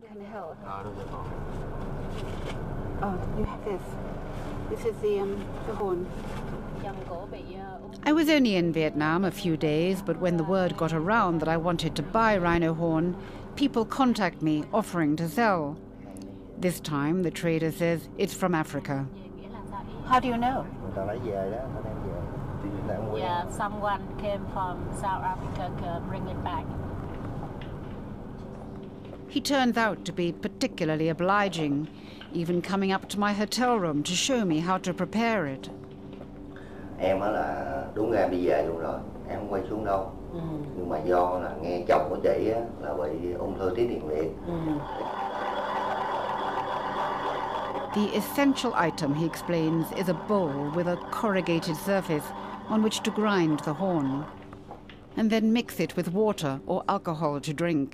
can help. Ờ, được rồi. Oh, you have this. This is the um, the horn. I was only in Vietnam a few days, but when the word got around that I wanted to buy rhino horn, people contact me offering to sell. This time, the trader says it's from Africa. How do you know? người ta lấy về đó người ta đem về thì người ta không quen Yeah, someone came from South Africa to bring it back. He turns out to be particularly obliging, even coming up to my hotel room to show me how to prepare it. em á là đúng ra em đi về luôn rồi em không quay xuống đâu nhưng mà do là nghe chồng của chị á là bị ung thư tuyến tiền liệt The essential item, he explains, is a bowl with a corrugated surface on which to grind the horn, and then mix it with water or alcohol to drink.